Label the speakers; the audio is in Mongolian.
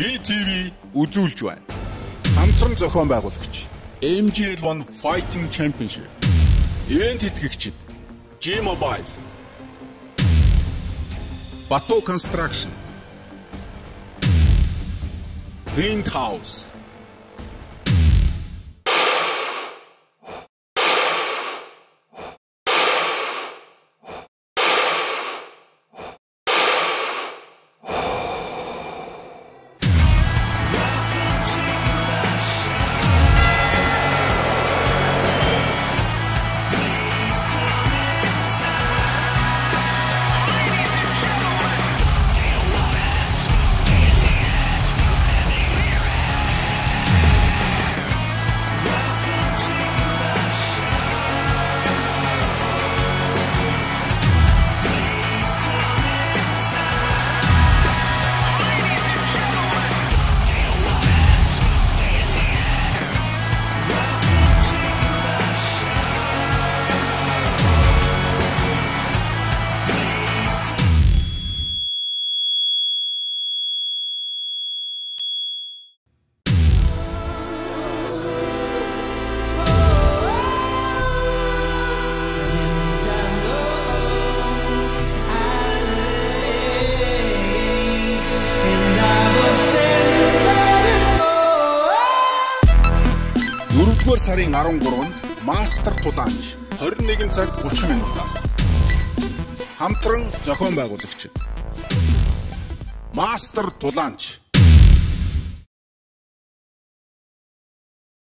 Speaker 1: VTV үзүүлж байна. Хамтран зохион байгуулагч MGL1 Fighting Championship. Ивент тэтгэгчид G-Mobile Бато Construction Print House Дөрөвдүгээр сарын 13-нд Мастер Тулаанч 21 цаг 30 минутаас. Хамтран зохион байгуулагч. Мастер Тулаанч